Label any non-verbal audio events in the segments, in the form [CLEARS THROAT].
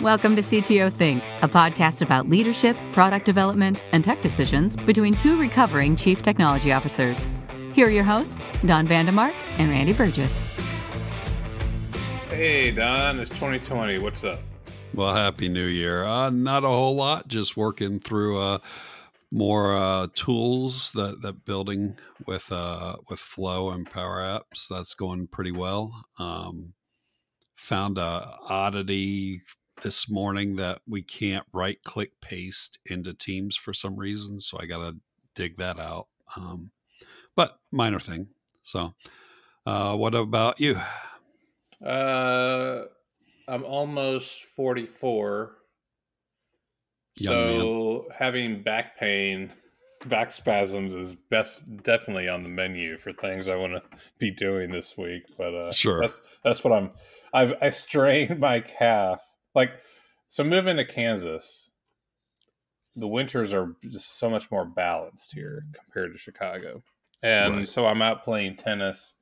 Welcome to CTO Think, a podcast about leadership, product development, and tech decisions between two recovering chief technology officers. Here are your hosts, Don Vandemark and Randy Burgess. Hey, Don, it's 2020. What's up? Well, happy new year. Uh, not a whole lot, just working through uh, more uh, tools that that building with uh, with Flow and Power Apps. That's going pretty well. Um, found a oddity this morning that we can't right click paste into Teams for some reason. So I got to dig that out. Um, but minor thing. So, uh, what about you? Uh, I'm almost 44. Young so man. having back pain, back spasms is best definitely on the menu for things I want to be doing this week. But uh, sure, that's that's what I'm. I've I strained my calf like, so moving to Kansas, the winters are just so much more balanced here compared to Chicago. And right. so I'm out playing tennis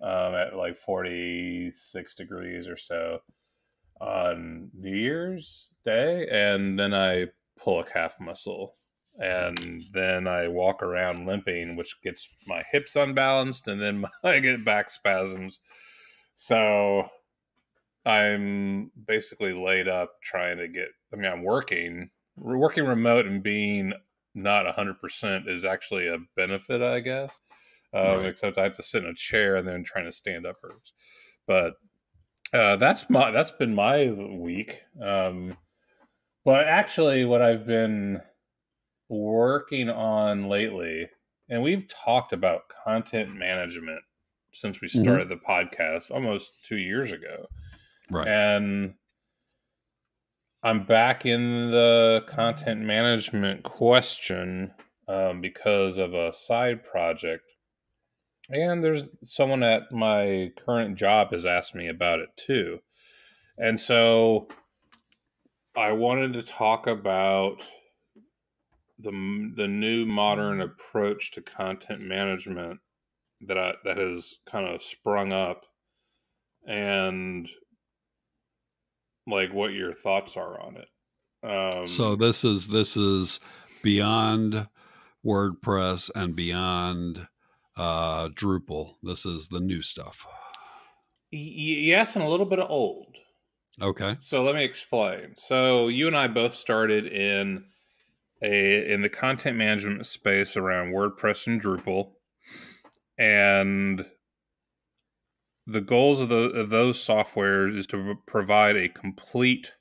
um, at like 46 degrees or so on New Year's Day. And then I pull a calf muscle. And then I walk around limping, which gets my hips unbalanced. And then [LAUGHS] I get back spasms. So I'm basically laid up trying to get. I mean, I'm working, working remote, and being not 100% is actually a benefit, I guess. Um, right. Except I have to sit in a chair and then trying to stand up hurts. But uh, that's my that's been my week. Um, but actually, what I've been working on lately, and we've talked about content management since we mm-hmm. started mm-hmm. the podcast almost two years ago. Right. And I'm back in the content management question um, because of a side project. And there's someone at my current job has asked me about it too. And so I wanted to talk about the the new modern approach to content management that I, that has kind of sprung up and like what your thoughts are on it. Um, so this is this is beyond WordPress and beyond uh, Drupal. This is the new stuff. Yes, and a little bit of old. Okay. So let me explain. So you and I both started in a in the content management space around WordPress and Drupal, and the goals of, the, of those softwares is to provide a complete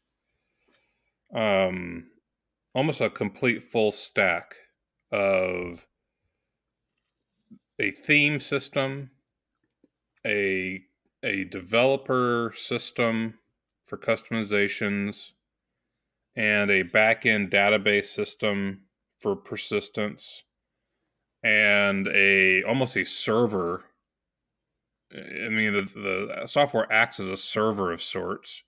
um almost a complete full stack of a theme system a a developer system for customizations and a backend database system for persistence and a almost a server I mean, the, the software acts as a server of sorts.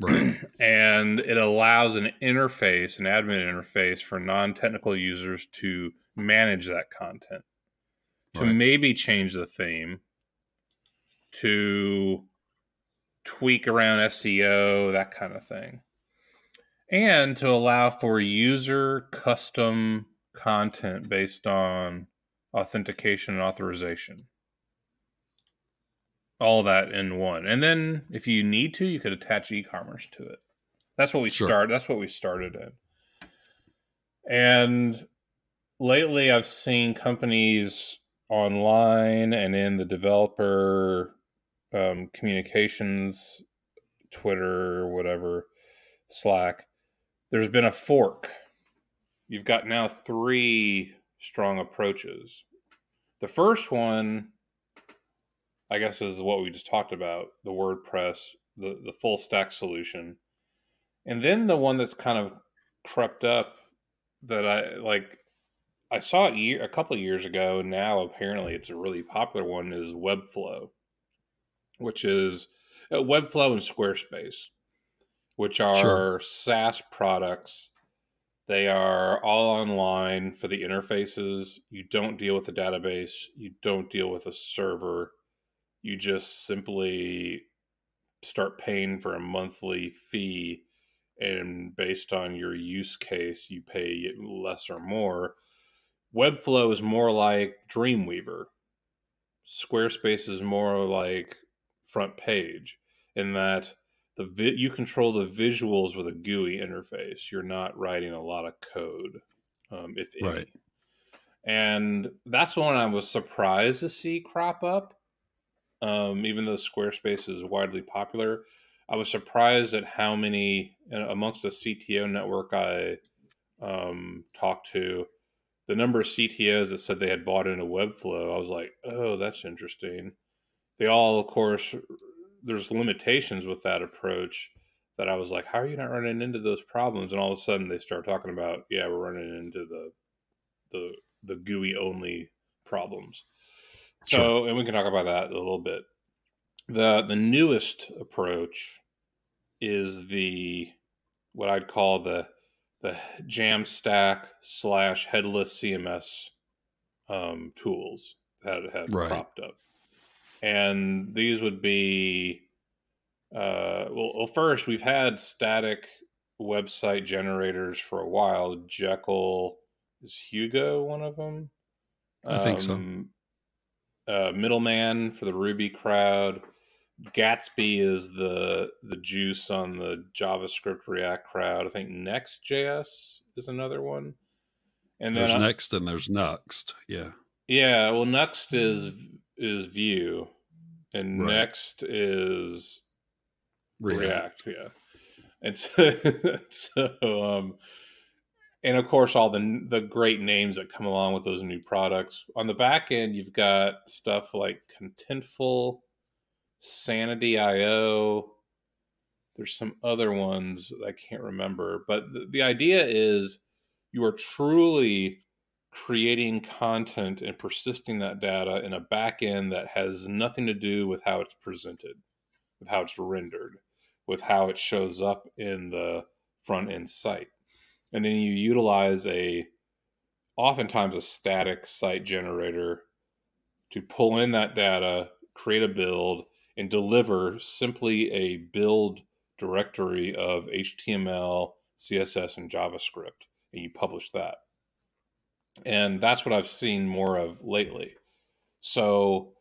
Right. [CLEARS THROAT] and it allows an interface, an admin interface for non technical users to manage that content, to right. maybe change the theme, to tweak around SEO, that kind of thing. And to allow for user custom content based on authentication and authorization all that in one. And then if you need to, you could attach e-commerce to it. That's what we sure. start. That's what we started in. And lately, I've seen companies online and in the developer um, communications, Twitter, whatever, Slack. There's been a fork. You've got now three strong approaches. The first one I guess is what we just talked about the WordPress, the the full stack solution, and then the one that's kind of crept up that I like. I saw it year, a couple years ago. And now apparently it's a really popular one. Is Webflow, which is uh, Webflow and Squarespace, which are sure. SaaS products. They are all online for the interfaces. You don't deal with the database. You don't deal with a server you just simply start paying for a monthly fee and based on your use case you pay less or more webflow is more like dreamweaver squarespace is more like front page in that the vi- you control the visuals with a GUI interface. You're not writing a lot of code, um, if any. And that's one I was surprised to see crop up. Um, even though Squarespace is widely popular, I was surprised at how many amongst the CTO network I um, talked to, the number of CTOs that said they had bought into Webflow. I was like, oh, that's interesting. They all, of course, there's limitations with that approach that I was like, how are you not running into those problems? And all of a sudden they start talking about, yeah, we're running into the the the GUI only problems. Sure. So, and we can talk about that a little bit. The the newest approach is the what I'd call the the Jamstack slash headless CMS um, tools that have right. cropped up and these would be uh, well, well, first we've had static website generators for a while. Jekyll is Hugo one of them. I um, think so. Um, uh, middleman for the Ruby crowd. Gatsby is the the juice on the JavaScript React crowd. I think Next.js is another one. And there's then Next and there's Nuxt. Yeah. Yeah. Well, Nuxt is is Vue, and right. next is React. React. Yeah, and so, [LAUGHS] so um, and of course all the the great names that come along with those new products. On the back end, you've got stuff like Contentful, Sanity IO. There's some other ones I can't remember, but the, the idea is you are truly creating content and persisting that data in a backend that has nothing to do with how it's presented, with how it's rendered, with how it shows up in the front end site. And then you utilize a oftentimes a static site generator to pull in that data, create a build, and deliver simply a build directory of HTML, CSS, and JavaScript. And you publish that and that's what I've seen more of lately. So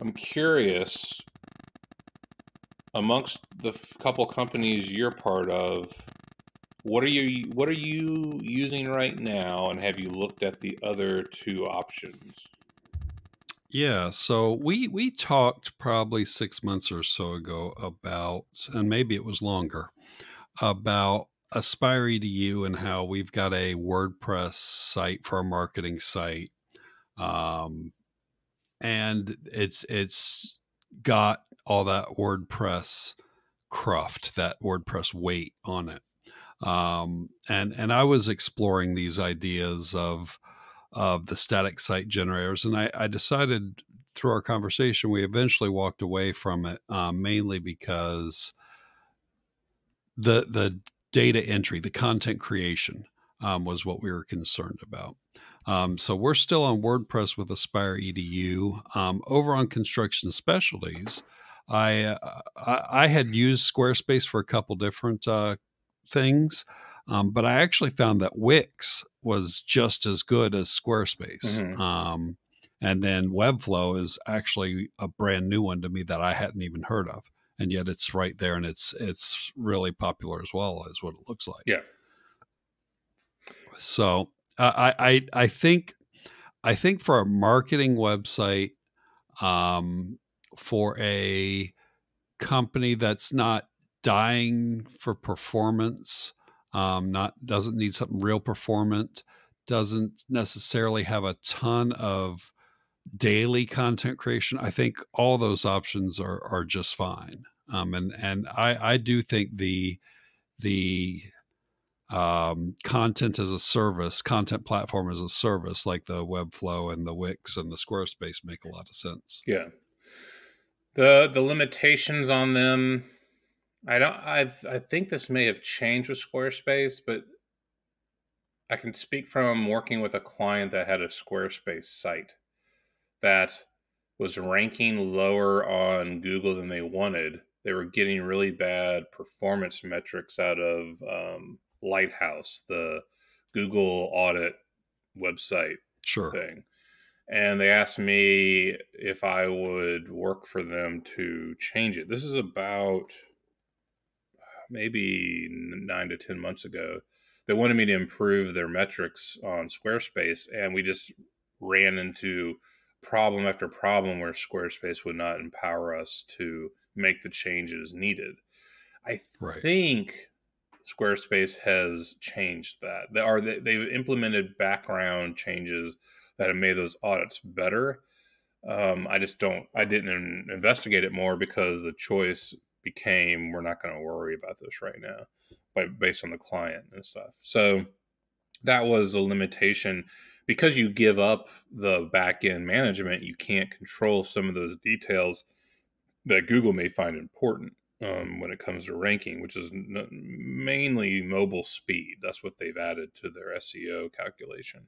I'm curious amongst the couple companies you're part of what are you what are you using right now and have you looked at the other two options yeah so we we talked probably six months or so ago about and maybe it was longer about Aspire EDU and how we've got a WordPress site for our marketing site. Um, and it's it's got all that WordPress cruft, that WordPress weight on it. Um, and and I was exploring these ideas of of the static site generators, and I, I decided through our conversation we eventually walked away from it um, mainly because the the data entry, the content creation um, was what we were concerned about. Um, so we're still on WordPress with Aspire EDU. Um, over on Construction Specialties, I, uh, I, I had used Squarespace for a couple different uh, things, um, but I actually found that Wix was just as good as Squarespace. Mm-hmm. Um, and then Webflow is actually a brand new one to me that I hadn't even heard of and yet it's right there and it's it's really popular as well as what it looks like. Yeah. So uh, i i i think i think for a marketing website um for a company that's not dying for performance um not doesn't need something real performant doesn't necessarily have a ton of daily content creation, I think all those options are are just fine. Um, and and I I do think the the um, content as a service, content platform as a service, like the Webflow and the Wix and the Squarespace, make a lot of sense. Yeah. the The limitations on them, I don't. I've I think this may have changed with Squarespace, but I can speak from working with a client that had a Squarespace site that was ranking lower on Google than they wanted. they were getting really bad performance metrics out of um, Lighthouse, the Google audit website sure. thing. And they asked me if I would work for them to change it. This is about maybe nine to 10 months ago. They wanted me to improve their metrics on Squarespace, and we just ran into problem after problem where Squarespace would not empower us to make the changes needed. I Right. think Squarespace has changed that. They are they, they've implemented background changes that have made those audits better. Um, I just don't. I didn't investigate it more because the choice became we're not going to worry about this right now, by based on the client and stuff. So that was a limitation because you give up the back end management. You can't control some of those details that Google may find important um, when it comes to ranking, which is n- mainly mobile speed. That's what they've added to their SEO calculation.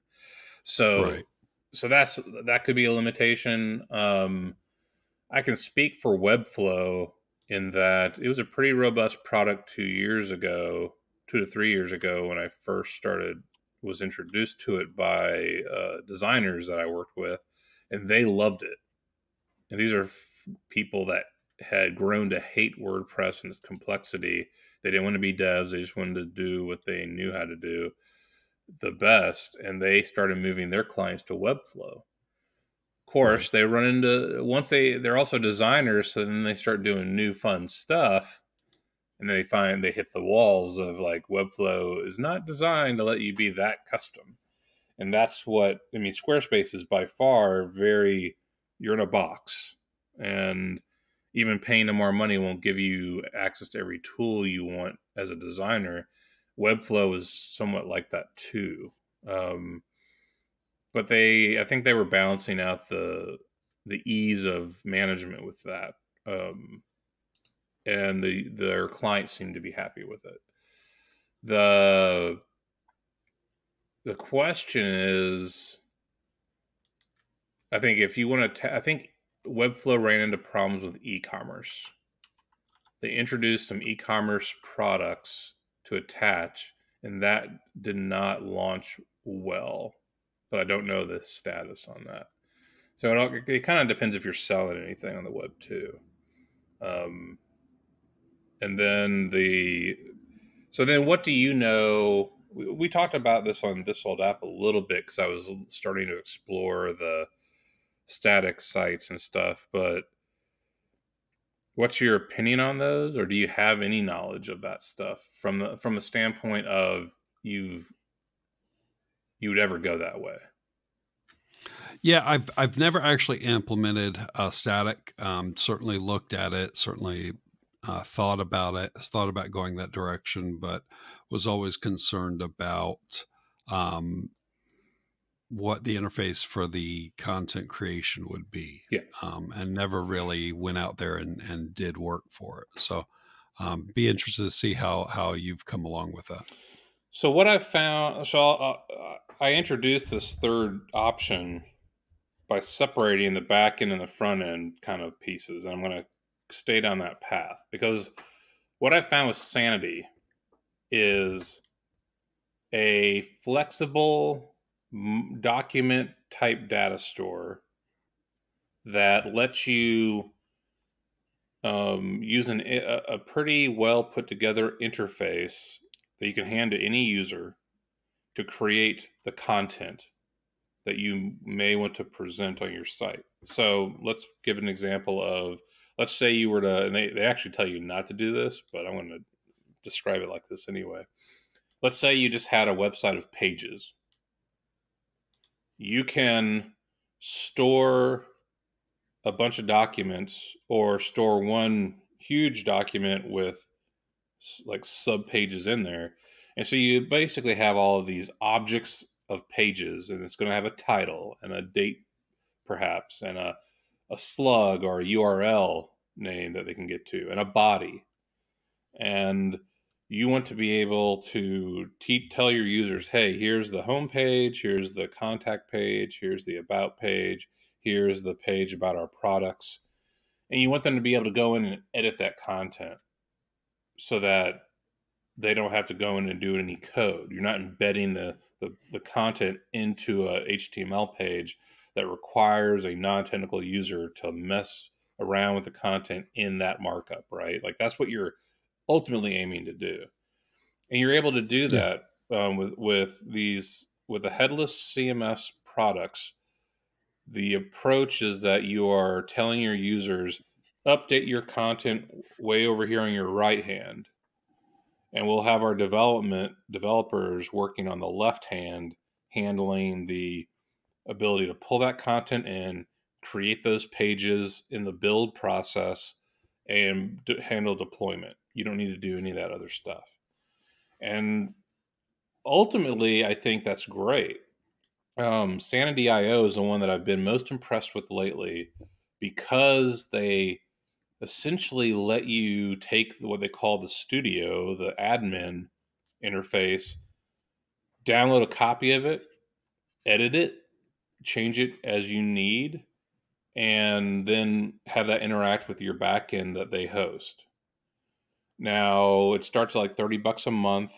So, Right. so that's that could be a limitation. Um, I can speak for Webflow in that it was a pretty robust product two years ago, two to three years ago when I first started was introduced to it by uh, designers that I worked with, and they loved it. And these are f- people that had grown to hate WordPress and its complexity. They didn't want to be devs; they just wanted to do what they knew how to do the best, and they started moving their clients to Webflow. Of course, they run into once they they're also designers, so then they start doing new fun stuff, and they find they hit the walls of like Webflow is not designed to let you be that custom, and that's what I mean. Squarespace is by far very you're in a box, and even paying them more money won't give you access to every tool you want as a designer. Webflow is somewhat like that too. Um, but they, I think they were balancing out the the ease of management with that, um, and the their clients seem to be happy with it. the The question is, I think if you want to, I think Webflow ran into problems with e-commerce. They introduced some e-commerce products to attach, and that did not launch well. But I don't know the status on that. So it, all, it kind of depends if you're selling anything on the web too. Um, and then the so then what do you know? We, we talked about this on this old app a little bit because I was starting to explore the static sites and stuff. But what's your opinion on those, or do you have any knowledge of that stuff from the from a standpoint of you've you would ever go that way? Yeah, I've I've never actually implemented a static. Um, certainly looked at it. Certainly uh, thought about it. Thought about going that direction, but was always concerned about um, what the interface for the content creation would be. Yeah. Um, and never really went out there and, and did work for it. So um, be interested to see how how you've come along with that. So what I've found, so uh, I introduced this third option by separating the back end and the front end kind of pieces, and I'm going to stay down that path because what I found with Sanity is a flexible document type data store that lets you um, use an, a, a pretty well put together interface that you can hand to any user to create the content that you may want to present on your site. So let's give an example of let's say you were to, and they, they actually tell you not to do this, but I'm going to describe it like this anyway. Let's say you just had a website of pages. You can store a bunch of documents or store one huge document with like sub pages in there. And so you basically have all of these objects of pages, and it's going to have a title and a date, perhaps, and a, a slug or a URL name that they can get to, and a body. And you want to be able to te- tell your users, hey, here's the home page, here's the contact page, here's the about page, here's the page about our products. and you want them to be able to go in and edit that content so that they don't have to go in and do any code. You're not embedding the the, the content into a HTML page that requires a non-technical user to mess around with the content in that markup, right? Like that's what you're ultimately aiming to do, and you're able to do that um, with with these with the headless CMS products. The approach is that you are telling your users update your content way over here on your right hand and we'll have our development developers working on the left hand handling the ability to pull that content in create those pages in the build process and d- handle deployment. You don't need to do any of that other stuff. And ultimately i think that's great. Um, Sanity IO is the one that i've been most impressed with lately because they essentially let you take what they call the studio, the admin interface, download a copy of it, edit it, change it as you need, and then have that interact with your backend that they host. Now, it starts like 30 bucks a month,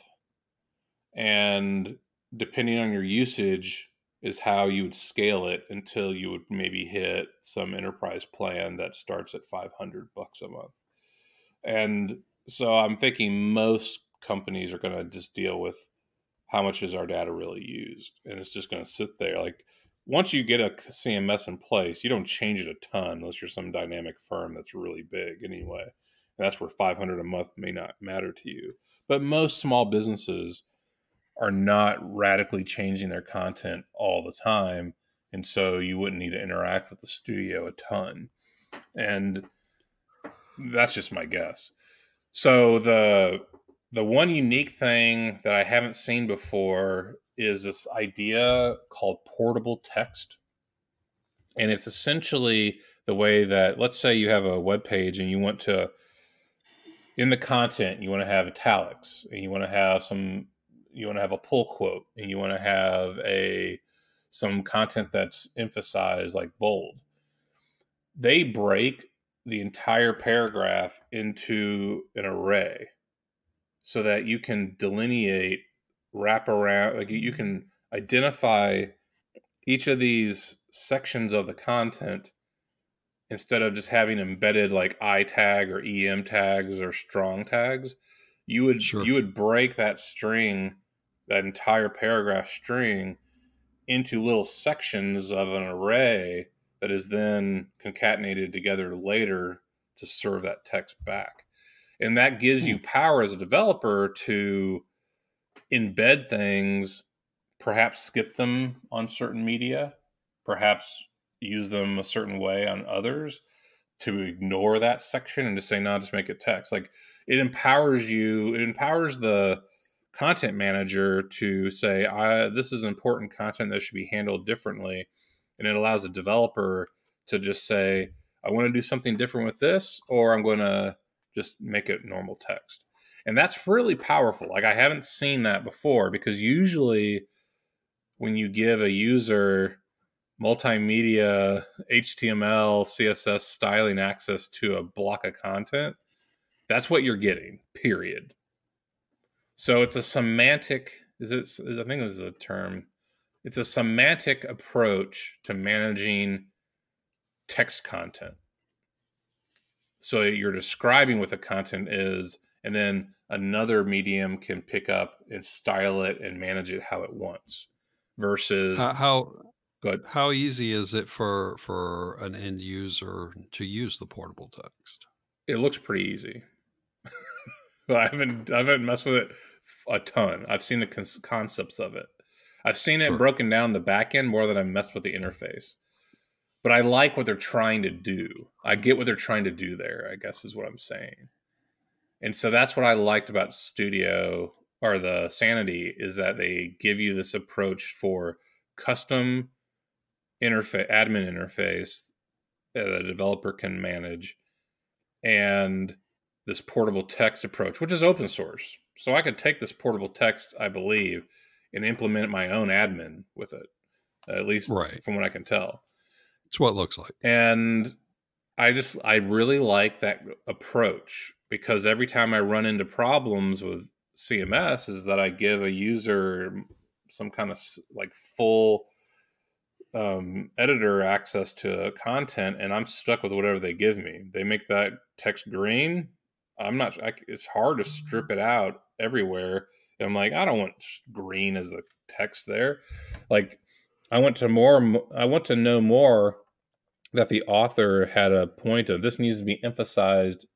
and depending on your usage, is how you would scale it until you would maybe hit some enterprise plan that starts at 500 bucks a month. And so I'm thinking most companies are going to just deal with how much is our data really used and it's just going to sit there like once you get a CMS in place, you don't change it a ton unless you're some dynamic firm that's really big anyway. And that's where 500 a month may not matter to you. But most small businesses are not radically changing their content all the time and so you wouldn't need to interact with the studio a ton and that's just my guess so the the one unique thing that i haven't seen before is this idea called portable text. And it's essentially the way that let's say you have a web page and you want to in the content you want to have italics and you want to have some you want to have a pull quote and you want to have a some content that's emphasized like bold. They break the entire paragraph into an array so that you can delineate wrap around like you can identify each of these sections of the content instead of just having embedded like i tag or em tags or strong tags you would sure. you would break that string that entire paragraph string into little sections of an array that is then concatenated together later to serve that text back. And that gives you hmm. power as a developer to embed things, perhaps skip them on certain media, perhaps use them a certain way on others to ignore that section and just say, no, just make it text. Like it empowers you, it empowers the content manager to say, I, this is important content that should be handled differently. And it allows a developer to just say, I want to do something different with this, or I'm going to just make it normal text. And that's really powerful. Like, I haven't seen that before because usually when you give a user multimedia, HTML, CSS styling access to a block of content, that's what you're getting, period. So it's a semantic. Is it? Is, I think this is a term. It's a semantic approach to managing text content. So you're describing what the content is, and then another medium can pick up and style it and manage it how it wants. Versus how, how good. How easy is it for for an end user to use the portable text? It looks pretty easy. [LAUGHS] I haven't I haven't messed with it a ton. I've seen the con- concepts of it. I've seen sure. it broken down the back end more than I've messed with the interface. But I like what they're trying to do. I get what they're trying to do there, I guess is what I'm saying. And so that's what I liked about Studio or the Sanity is that they give you this approach for custom interface admin interface that a developer can manage and this portable text approach, which is open source. So I could take this portable text, I believe, and implement my own admin with it, at least right. from what I can tell. It's what it looks like. And I just I really like that approach because every time I run into problems with CMS is that I give a user some kind of like full um, editor access to content, and I'm stuck with whatever they give me. They make that text green. I'm not. I, it's hard to strip it out everywhere. And I'm like, I don't want green as the text there. Like, I want to more. I want to know more that the author had a point of this needs to be emphasized.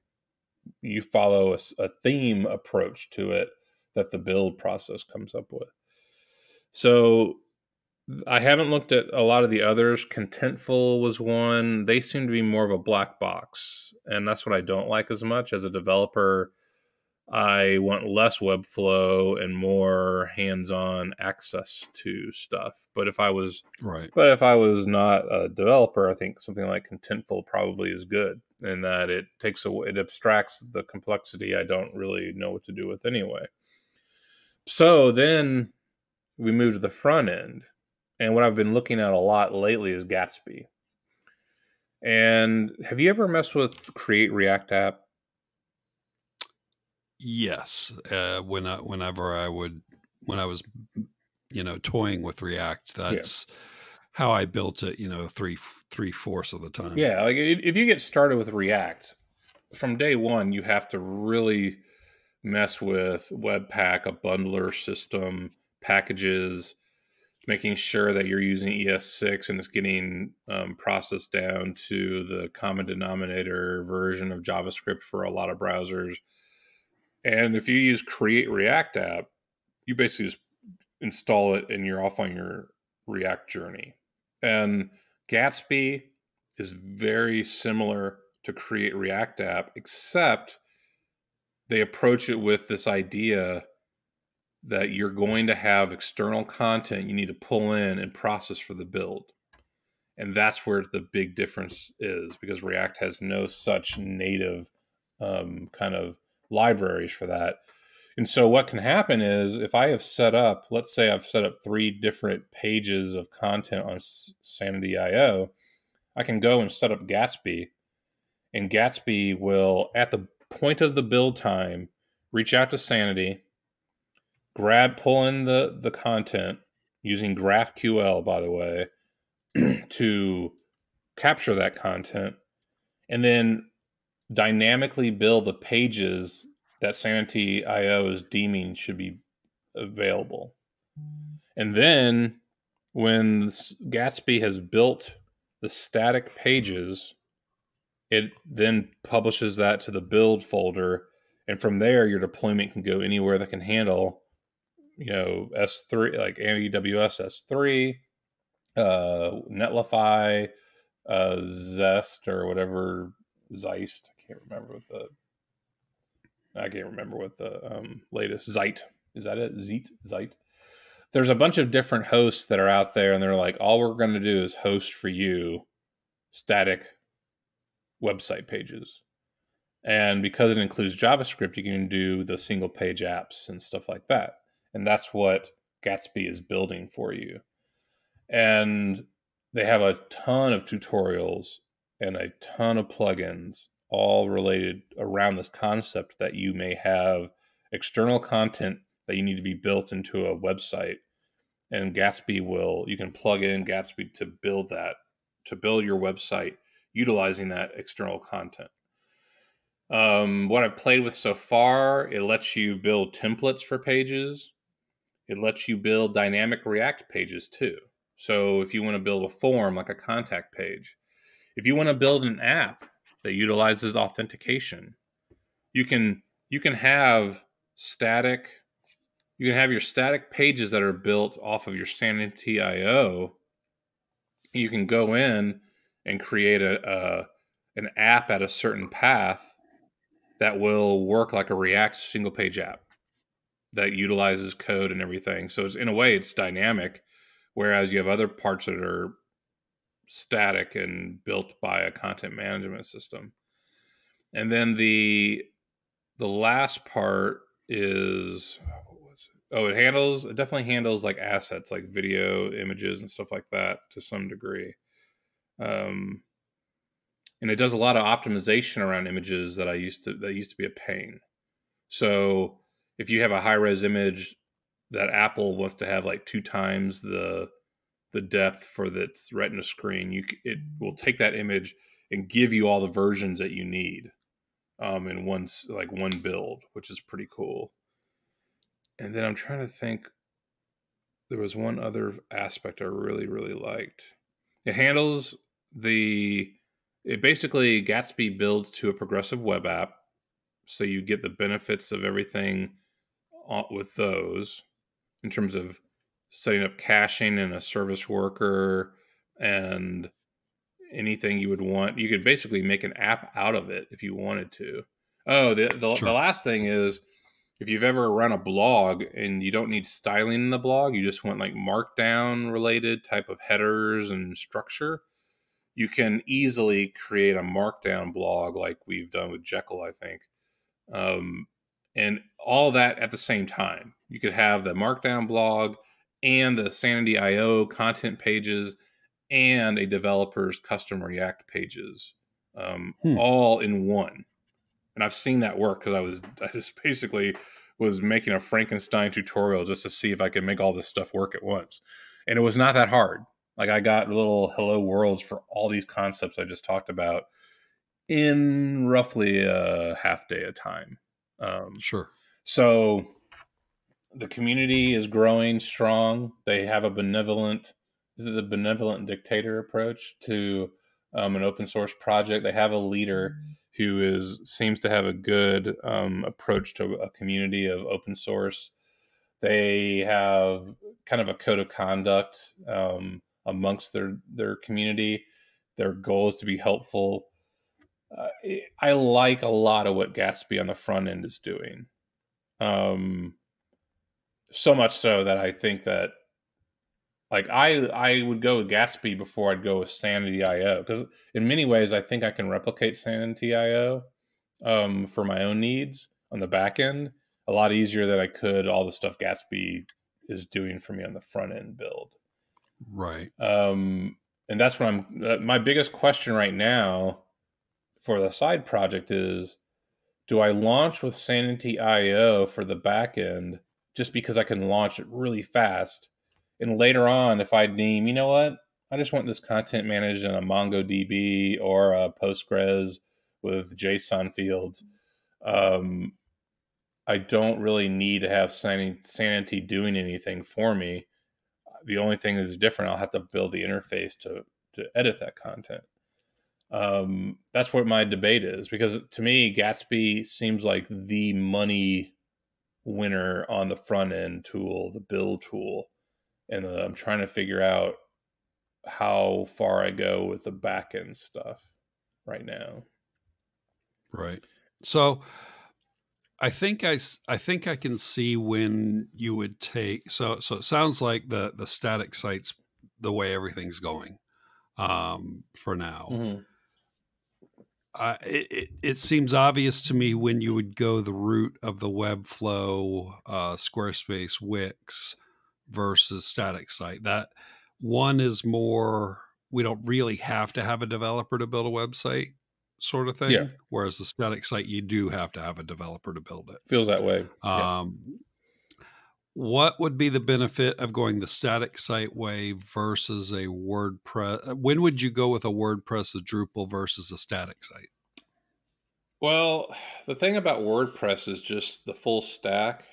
You follow a, a theme approach to it that the build process comes up with. So I haven't looked at a lot of the others. Contentful was one. They seem to be more of a black box, and that's what I don't like as much as a developer. I want less Webflow and more hands-on access to stuff. But if I was right, but if I was not a developer, I think something like Contentful probably is good in that it takes away, it abstracts the complexity I don't really know what to do with anyway. So then we move to the front end, and what I've been looking at a lot lately is Gatsby. And have you ever messed with Create React App? Yes, uh, when I, whenever I would when I was you know toying with React, that's yeah. how I built it. You know, three three fourths of the time. Yeah, like if you get started with React from day one, you have to really mess with Webpack, a bundler system, packages, making sure that you're using ES6 and it's getting um, processed down to the common denominator version of JavaScript for a lot of browsers and if you use Create React app, you basically just install it and you're off on your React journey. And Gatsby is very similar to Create React app, except they approach it with this idea that you're going to have external content you need to pull in and process for the build. And that's where the big difference is because React has no such native um, kind of libraries for that. And so what can happen is if I have set up, let's say I've set up three different pages of content on Sanity.io, I can go and set up Gatsby, and Gatsby will, at the point of the build time, reach out to Sanity, grab, pull in the the content using GraphQL, by the way, [CLEARS THROAT] to capture that content, and then dynamically build the pages that Sanity IO is deeming should be available. And then when Gatsby has built the static pages, it then publishes that to the build folder. And from there, your deployment can go anywhere that can handle, you know, S3, like AWS S3, uh, Netlify, uh, Zest, or whatever, Zeit can't remember what the I can't remember what the um, latest Zeit is that it Zeit Zeit. There's a bunch of different hosts that are out there, and they're like, all we're going to do is host for you static website pages. And because it includes JavaScript, you can do the single page apps and stuff like that. And that's what Gatsby is building for you. And they have a ton of tutorials and a ton of plugins all related around this concept that you may have external content that you need to be built into a website. And gatsby will you can plug in gatsby to build that to build your website utilizing that external content. Um, what i've played with so far it lets you build templates for pages. It lets you build dynamic react pages too. So if you want to build a form like a contact page if you want to build an app that utilizes authentication. You can you can have static you can have your static pages that are built off of your sanity Sanity.io. You can go in and create a, a an app at a certain path that will work like a React single page app that utilizes code and everything. So it's in a way it's dynamic, whereas you have other parts that are static and built by a content management system. And then the the last part is oh it handles it definitely handles like assets like video images and stuff like that to some degree um and it does a lot of optimization around images that I used to that used to be a pain. So if you have a high res image that Apple wants to have like two times the the depth for its Retina screen, you it will take that image and give you all the versions that you need um, in one like one build, which is pretty cool. And then I'm trying to think. There was one other aspect I really really liked. It handles the it basically Gatsby builds to a progressive web app, so you get the benefits of everything with those in terms of setting up caching and a service worker and anything you would want. You could basically make an app out of it if you wanted to. Oh, the the, sure. the last thing is if you've ever run a blog and you don't need styling in the blog, you just want like markdown related type of headers and structure you can easily create a markdown blog like we've done with Jekyll, I think. Um, and all that at the same time. You could have the markdown blog and the Sanity IO content pages and a developer's custom React pages um, hmm. all in one. And I've seen that work because I was I just [LAUGHS] basically was making a Frankenstein tutorial just to see if I could make all this stuff work at once. And it was not that hard. Like I got little hello worlds for all these concepts I just talked about in roughly a half day of time. Um, sure. So the community is growing strong. They have a benevolent, is it the benevolent dictator approach to um, an open source project? They have a leader who is seems to have a good um, approach to a community of open source. They have kind of a code of conduct. Um, amongst their their community. Their goal is to be helpful. Uh, I like a lot of what Gatsby on the front end is doing. Um, so much so that I think that like I I would go with Gatsby before I'd go with Sanity IO because in many ways I think I can replicate Sanity IO um, for my own needs on the back end a lot easier than I could all the stuff Gatsby is doing for me on the front end build. Right. Um, and that's what I'm. Uh, my biggest question right now for the side project is: Do I launch with Sanity IO for the back end just because I can launch it really fast? And later on, if I deem, you know what, I just want this content managed in a MongoDB or a Postgres with JSON fields. Um, I don't really need to have Sanity doing anything for me the only thing that's different, I'll have to build the interface to to edit that content. Um, that's what my debate is because to me, Gatsby seems like the money winner on the front end tool, the build tool, and uh, I'm trying to figure out how far I go with the back end stuff right now. Right. So I think I, I think I can see when you would take so so it sounds like the the static sites the way everything's going um, for now. Mm-hmm. Uh, it, it, it, seems obvious to me when you would go the route of the Webflow, uh, Squarespace, Wix versus static site. That one is more, we don't really have to have a developer to build a website sort of thing. Yeah. Whereas the static site, you do have to have a developer to build it. Feels that way. Um, yeah. What would be the benefit of going the static site way versus a WordPress? Uh, when would you go with a WordPress, a Drupal versus a static site? Well, [SIGHS] the thing about WordPress is just the full stack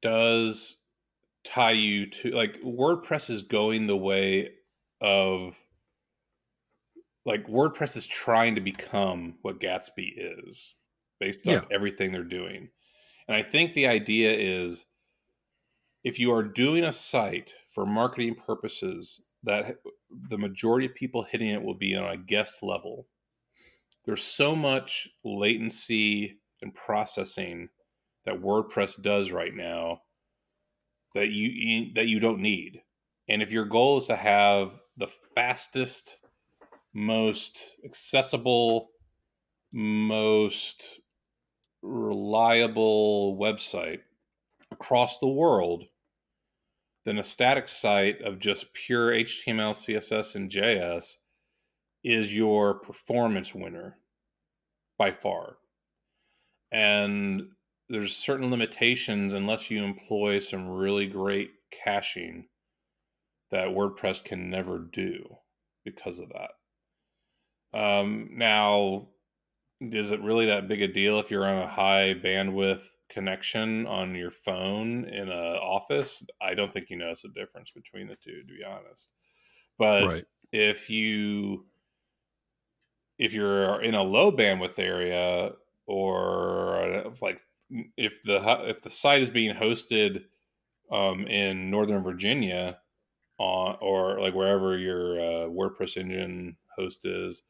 does tie you to like WordPress is going the way of like WordPress is trying to become what Gatsby is based on yeah. everything they're doing. And I think the idea is if you are doing a site for marketing purposes that the majority of people hitting it will be on a guest level. There's so much latency and processing that WordPress does right now that you that you don't need. And if your goal is to have the fastest most accessible, most reliable website across the world than a static site of just pure HTML, CSS, and JS is your performance winner by far. And there's certain limitations unless you employ some really great caching that WordPress can never do because of that. Um, now, is it really that big a deal if you're on a high bandwidth connection on your phone in a office? I don't think you notice a difference between the two, to be honest. But right. if you if you're in a low bandwidth area or like if the if the site is being hosted um, in Northern Virginia on or like wherever your uh, WordPress engine host is,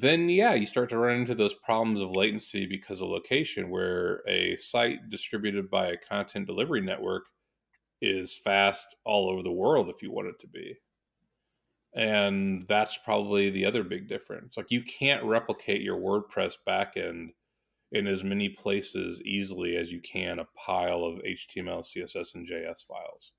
then yeah, you start to run into those problems of latency because of location, where a site distributed by a content delivery network is fast all over the world if you want it to be. And that's probably the other big difference. Like you can't replicate your WordPress backend in as many places easily as you can a pile of HTML, CSS, and JS files.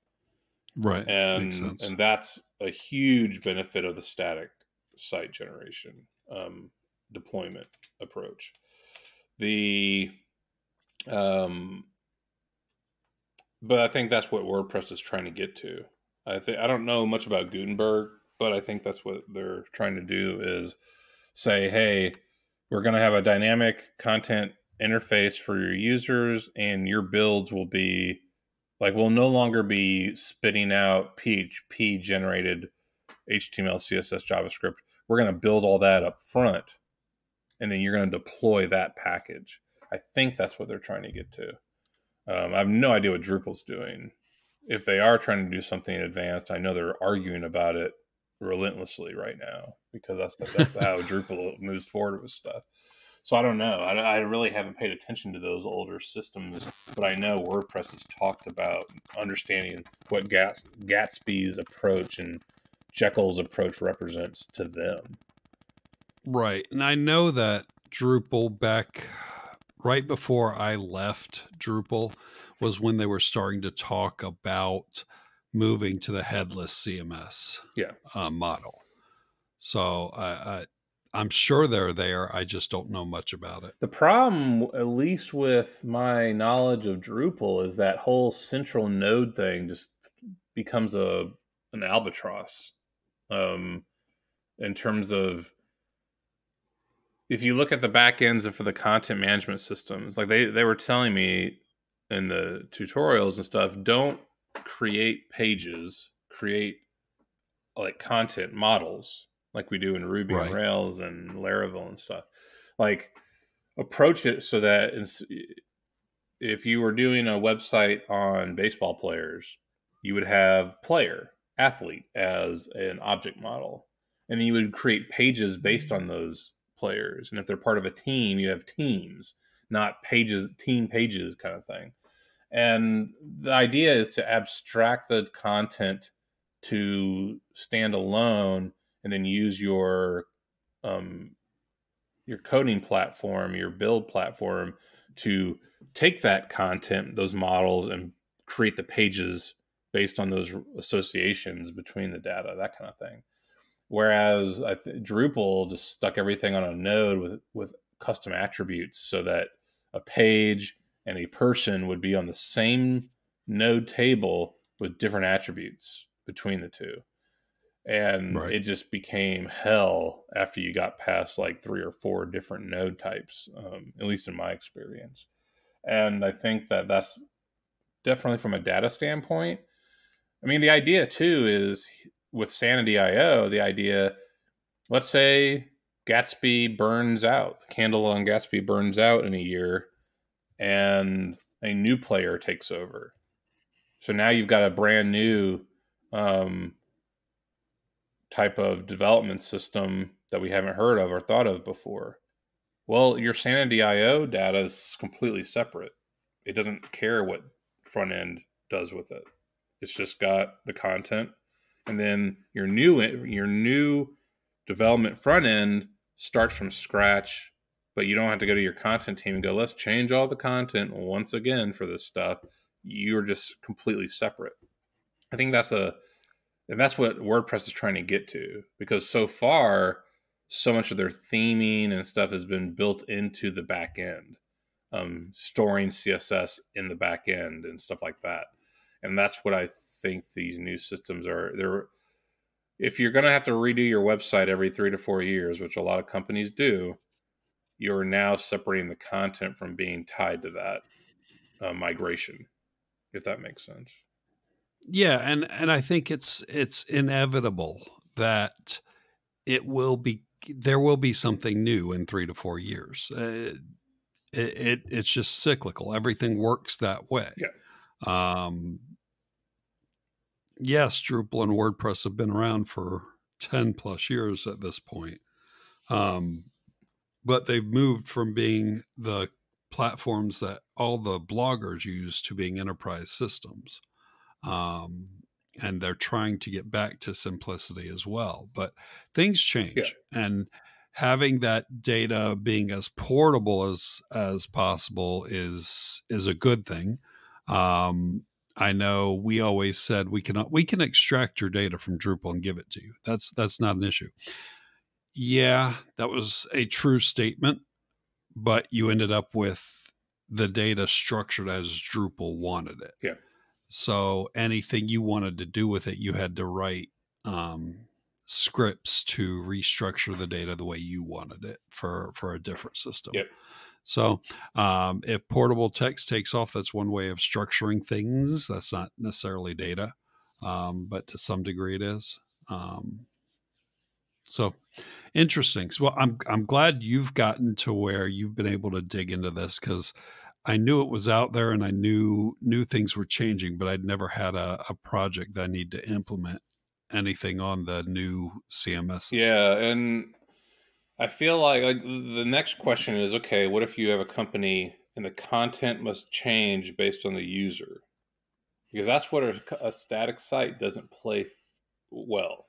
Right. And and that's a huge benefit of the static site generation um, deployment approach. The um, but I think that's what WordPress is trying to get to. I think I don't know much about Gutenberg, but I think that's what they're trying to do is say, hey, we're going to have a dynamic content interface for your users, and your builds will be like we'll no longer be spitting out PHP generated HTML, CSS, JavaScript. We're going to build all that up front, and then you're going to deploy that package. I think that's what they're trying to get to. Um, I have no idea what Drupal's doing. If they are trying to do something in advanced, I know they're arguing about it relentlessly right now because that's that's how [LAUGHS] Drupal moves forward with stuff. So I don't know. I, I, really haven't paid attention to those older systems, but I know WordPress has talked about understanding what Gats, Gatsby's approach and Jekyll's approach represents to them. Right, and I know that Drupal back right before I left Drupal was when they were starting to talk about moving to the headless CMS yeah. uh, model. So I, I, am sure they're there. I just don't know much about it. The problem, at least with my knowledge of Drupal, is that whole central node thing just becomes a an albatross. Um, in terms of if you look at the back ends of for the content management systems, like they they were telling me in the tutorials and stuff, don't create pages, create like content models like we do in Ruby right. and Rails and Laravel and stuff. Like approach it so that if you were doing a website on baseball players, you would have player, athlete as an object model. And then you would create pages based on those players. And if they're part of a team, you have teams, not pages, team pages kind of thing. And the idea is to abstract the content to stand alone and then use your um, your coding platform, your build platform to take that content, those models, and create the pages based on those associations between the data, that kind of thing. Whereas I th- Drupal just stuck everything on a node with with custom attributes so that a page and a person would be on the same node table with different attributes between the two. And right. it just became hell after you got past like three or four different node types, um, at least in my experience. And I think that that's definitely from a data standpoint. I mean, the idea too is with Sanity.io, the idea, let's say Gatsby burns out, the candle on Gatsby burns out in a year and a new player takes over. So now you've got a brand new um, type of development system that we haven't heard of or thought of before. Well, your Sanity.io data is completely separate. It doesn't care what front end does with it. It's just got the content, and then your new your new development front end starts from scratch but you don't have to go to your content team and go, let's change all the content once again for this stuff. You're just completely separate. I think that's a and that's what WordPress is trying to get to because so far, so much of their theming and stuff has been built into the back end, um, storing CSS in the back end and stuff like that. And that's what I think these new systems are. They're if you're going to have to redo your website every three to four years, which a lot of companies do, you're now separating the content from being tied to that uh, migration, if that makes sense. Yeah, and and I think it's it's inevitable that it will be there will be something new in three to four years. Uh, it, it, it's just cyclical. Everything works that way. Yeah. Um, yes, Drupal and WordPress have been around for 10 plus years at this point. Um, but they've moved from being the platforms that all the bloggers use to being enterprise systems. Um, and they're trying to get back to simplicity as well. But things change. Yeah. And having that data being as portable as as possible is is a good thing. Um, I know we always said we can we can extract your data from Drupal and give it to you. That's that's not an issue. Yeah, that was a true statement, but you ended up with the data structured as Drupal wanted it. Yeah. So anything you wanted to do with it, you had to write um, scripts to restructure the data the way you wanted it for for a different system. Yep. So, um, if portable text takes off, that's one way of structuring things. That's not necessarily data, um, but to some degree it is. Um, so, interesting. So, well, I'm I'm glad you've gotten to where you've been able to dig into this because I knew it was out there and I knew knew things were changing, but I'd never had a, a project that I need to implement anything on the new CMS. Yeah, and I feel like, like the next question is okay, what if you have a company and the content must change based on the user? Because that's what a, a static site doesn't play f- well.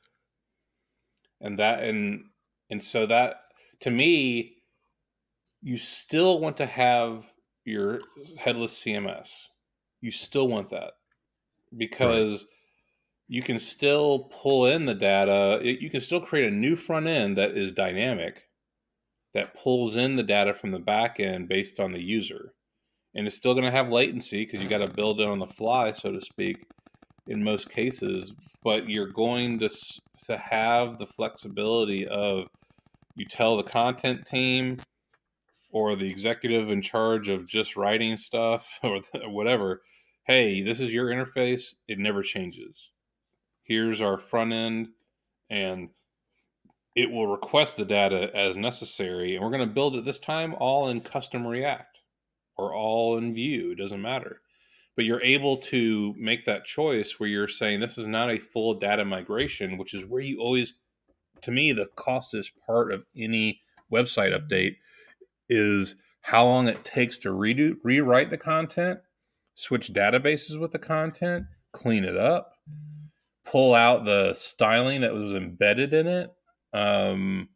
And that and and so that to me you still want to have your headless CMS. You still want that because right. You can still pull in the data. You can still create a new front end that is dynamic that pulls in the data from the back end based on the user. And it's still going to have latency because you got to build it on the fly, so to speak, in most cases. But you're going to, to have the flexibility of you tell the content team or the executive in charge of just writing stuff [LAUGHS] or whatever hey, this is your interface. It never changes. Here's our front end. And it will request the data as necessary. And we're going to build it this time all in custom React or all in Vue. It doesn't matter. But you're able to make that choice where you're saying this is not a full data migration, which is where you always, to me, the costest part of any website update is how long it takes to redo rewrite the content, switch databases with the content, clean it up, pull out the styling that was embedded in it, um,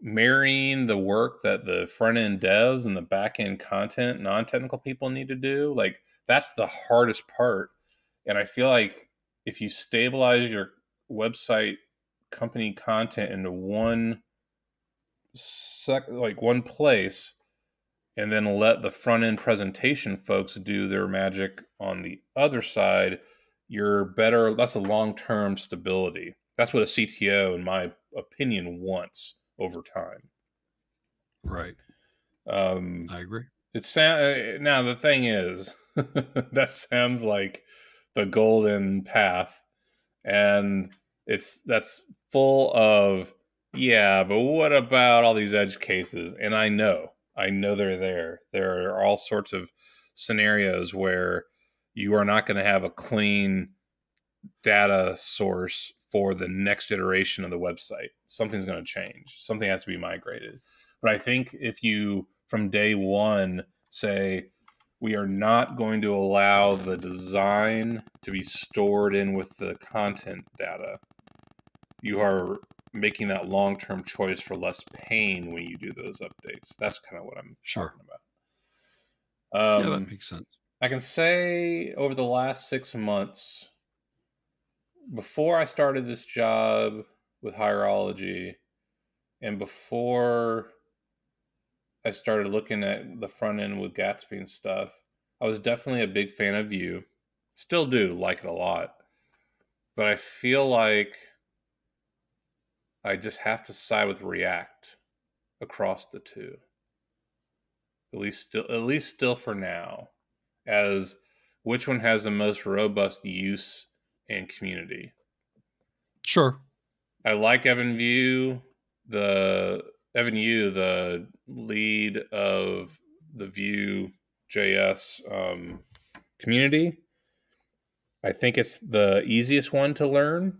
marrying the work that the front end devs and the back end content non technical people need to do. Like that's the hardest part. And I feel like if you stabilize your website company content into one sec like one place and then let the front end presentation folks do their magic on the other side you're better that's a long-term stability that's what a cto in my opinion wants over time right um i agree It uh, now the thing is [LAUGHS] that sounds like the golden path and it's that's full of yeah, but what about all these edge cases? And I know, I know they're there. There are all sorts of scenarios where you are not going to have a clean data source for the next iteration of the website. Something's going to change. Something has to be migrated. But I think if you, from day one, say, we are not going to allow the design to be stored in with the content data, you are making that long term choice for less pain when you do those updates. That's kind of what I'm sure. talking about. Um, yeah, that um, makes sense. I can say over the last six months, before I started this job with Hierology and before I started looking at the front end with Gatsby and stuff, I was definitely a big fan of Vue. Still do like it a lot. But I feel like I just have to side with React across the two. At least still at least still for now. As which one has the most robust use and community? Sure. I like Evan View, the Evan You, the lead of the Vue JS um, community. I think it's the easiest one to learn.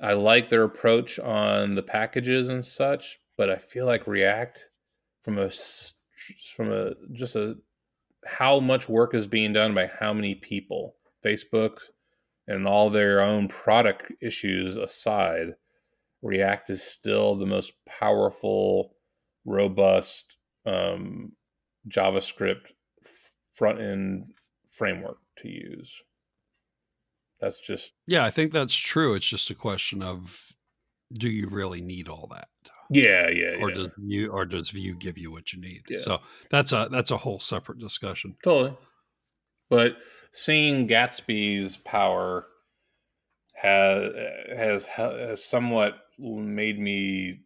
I like their approach on the packages and such, but I feel like React from a from a just a how much work is being done by how many people, Facebook and all their own product issues aside, React is still the most powerful, robust um, JavaScript front end framework to use. That's just yeah, I think that's true. It's just a question of do you really need all that? Yeah, yeah, or yeah. does you or does Vue give you what you need? Yeah. So that's a that's a whole separate discussion. Totally. But seeing Gatsby's power has has has somewhat made me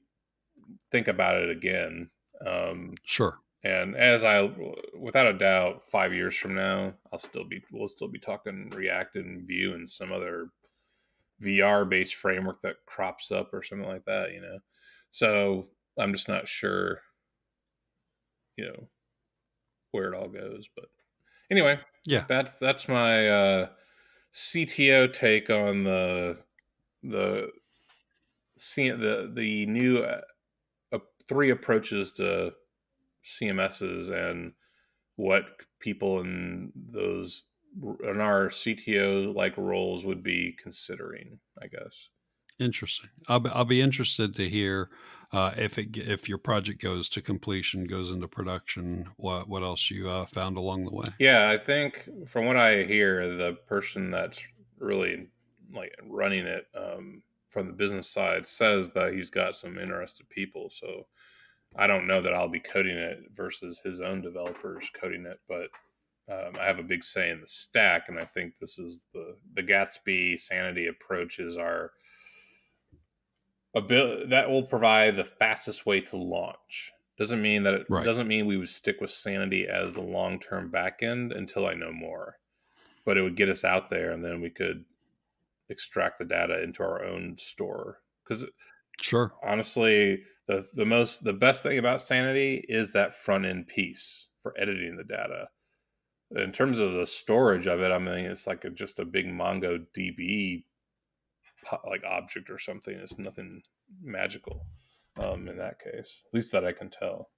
think about it again. Um, Sure. and as I, without a doubt, five years from now, I'll still be we'll still be talking React and Vue and some other VR based framework that crops up or something like that. You know, so I'm just not sure. You know where it all goes, but anyway, Yeah. that's that's my uh, CTO take on the the the the new uh, uh, three approaches to CMSs and what people in those in our CTO like roles would be considering. I guess. Interesting. I'll be, I'll be interested to hear uh, if it if your project goes to completion, goes into production. What what else you uh, found along the way? Yeah, I think from what I hear, the person that's really like running it um, from the business side says that he's got some interested people. So I don't know that I'll be coding it versus his own developers coding it, but um, I have a big say in the stack, and I think this is the the Gatsby sanity approach is our ability that will provide the fastest way to launch. Doesn't mean that it Right. doesn't mean we would stick with sanity as the long term backend until I know more, but it would get us out there, and then we could extract the data into our own store because Sure. honestly the the most the best thing about sanity is that front end piece for editing the data in terms of the storage of it i mean it's like a, just a big mongodb po- like object or something it's nothing magical um, in that case at least that i can tell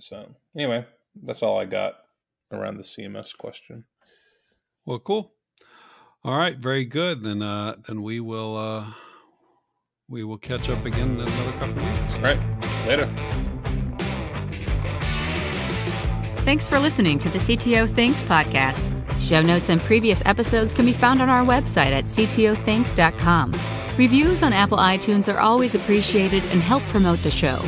so anyway that's all i got around the cms question Well, cool. All right, very good. Then uh, then we will uh, we will catch up again in another couple weeks. all right later Thanks for listening to the CTO Think podcast. Show notes and previous episodes can be found on our website at ctothink.com. Reviews on Apple iTunes are always appreciated and help promote the show.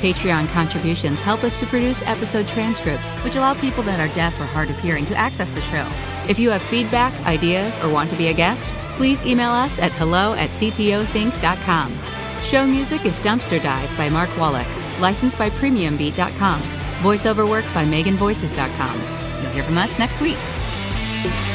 Patreon contributions help us to produce episode transcripts, which allow people that are deaf or hard of hearing to access the show. If you have feedback, ideas, or want to be a guest, please email us at hello at ctothink.com. Show music is Dumpster Dive by Mark Wallach, licensed by PremiumBeat.com. Voiceover work by MeganVoices.com. You'll hear from us next week. Thank